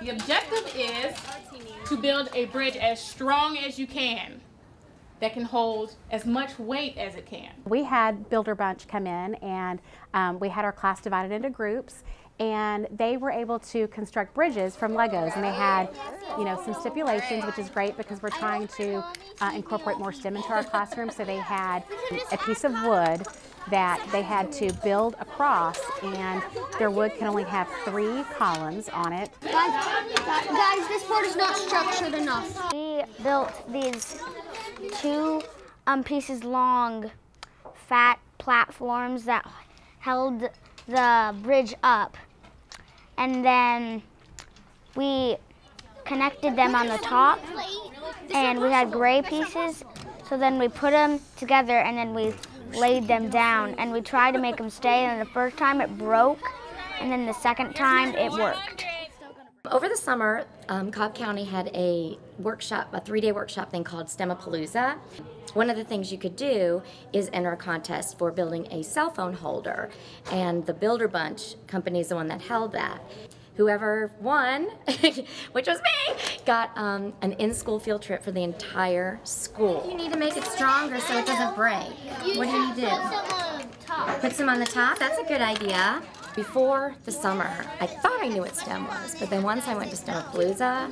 The objective is to build a bridge as strong as you can that can hold as much weight as it can. We had Builder Bunch come in and um, we had our class divided into groups and they were able to construct bridges from Legos and they had you know some stipulations which is great because we're trying to uh, incorporate more STEM into our classroom so they had a piece of wood that they had to build across and their wood can only have three columns on it. Guys, guys, this part is not structured enough. We built these two um, pieces long fat platforms that held the bridge up and then we connected them on the top and we had gray pieces so then we put them together and then we laid them down and we tried to make them stay and the first time it broke and then the second time it worked. Over the summer, um, Cobb County had a workshop, a three-day workshop thing called STEMapalooza. One of the things you could do is enter a contest for building a cell phone holder, and the Builder Bunch company is the one that held that. Whoever won, which was me, got um, an in-school field trip for the entire school. You need to make it stronger so it doesn't break. What do you do? Put some on the top? That's a good idea. Before the summer, I thought I knew what STEM was, but then once I went to STEMapalooza,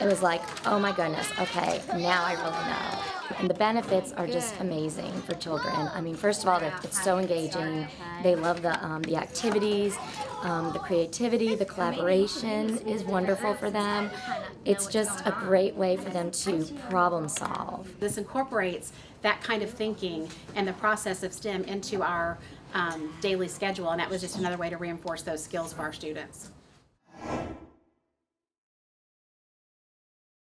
it was like, oh my goodness, okay, now I really know. And the benefits are just amazing for children. I mean, first of all, it's so engaging. They love the, um, the activities, um, the creativity, the collaboration is wonderful for them. It's just a great way for them to problem solve. This incorporates that kind of thinking and the process of STEM into our um, daily schedule, and that was just another way to reinforce those skills for our students.